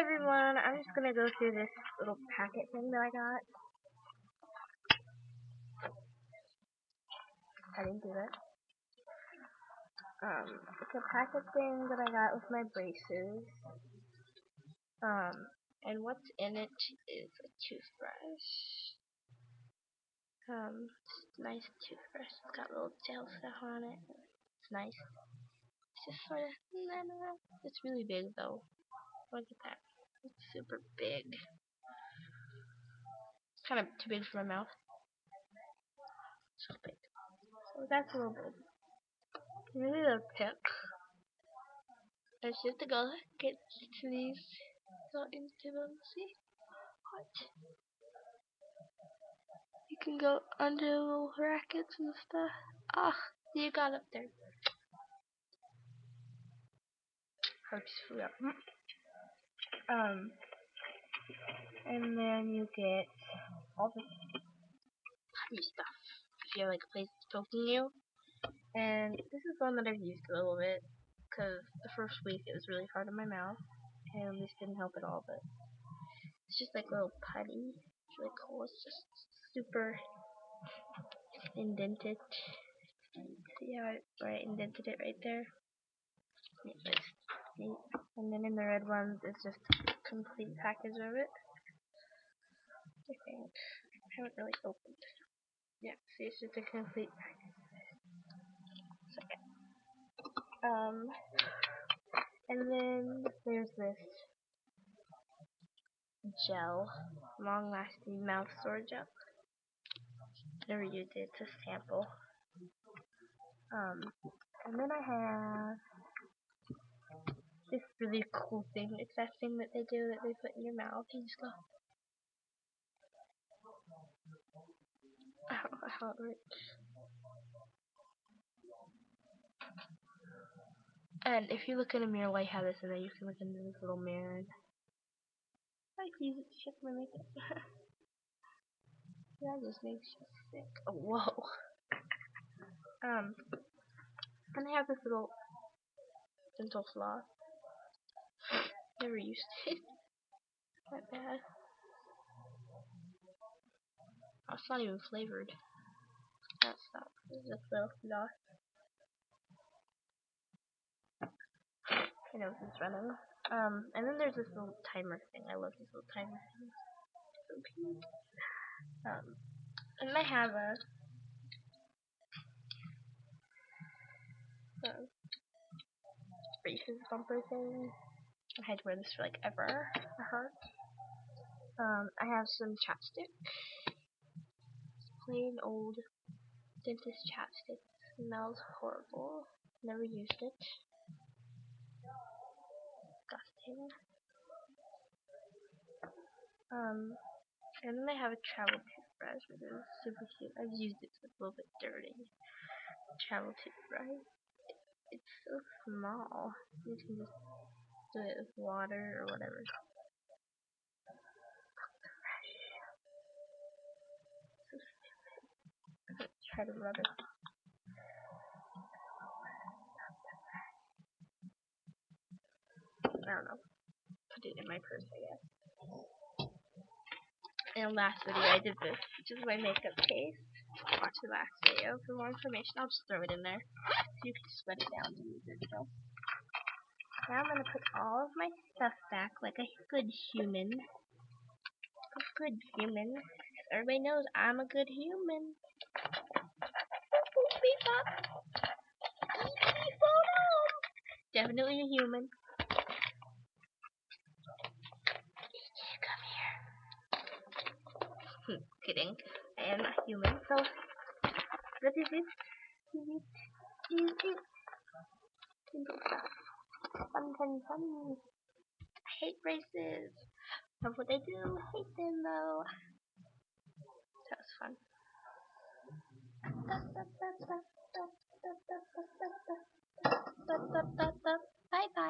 everyone, I'm just gonna go through this little packet thing that I got. I didn't do that. Um, it's a packet thing that I got with my braces. Um, and what's in it is a toothbrush. Um, nice toothbrush. It's got little gel stuff on it. It's nice. It's just sort of, it's really big though. Look at that. Super big. It's kind of too big for my mouth. So big. So that's a little big. Really a pick. I should to go get to these. Go into them. See? What? You can go under the little brackets and stuff. Ah, you got up there. Flew up. Um, and then you get all the puppy stuff. If you have like a place that's poking you. And this is one that I've used a little bit because the first week it was really hard on my mouth, and this didn't help at all. But it's just like a little putty. It's really cool. It's just super indented. See how I, I indented it right there? And then in the red ones, it's just a complete package of it. I think. I haven't really opened. Yeah, see, it's just a complete package. Second. Um, and then there's this gel, long-lasting mouth sore gel. Never used it. It's a sample. Um, and then I have really cool thing. It's that thing that they do that they put in your mouth. You just go. I don't know how it works. And if you look in a mirror you have this in there, you can look into this little mirror. And I like to use it to check my makeup. that just makes you sick. Oh, whoa. Um, and I have this little dental floss. Never used it. Not bad. Oh, it's not even flavored. That's not. Just little floss. I know this is running. Um, and then there's this little timer thing. I love these little timer things. So cute. Um, and I have a braces bumper thing. I had to wear this for like ever. A heart. Um, I have some chapstick. Plain old dentist chapstick. Smells horrible. Never used it. Disgusting. Um, and then I have a travel toothbrush, which is super cute. I've used it, so it's a little bit dirty. Travel toothbrush. It's so small. You can just it with water or whatever. Try to rub it. I don't know. Put it in my purse, I guess. And last video I did this, which is my makeup case. Watch the last video for more information. I'll just throw it in there. You can put it down to use it. So. Now I'm going to put all of my stuff back like a good human. A good human. Everybody knows I'm a good human. Definitely a human. Hmm, kidding. I am not human, so what is it? Is it? Is it? Fun, fun, fun. I hate races. That's what they do. Hate them though. That was fun. Bye bye.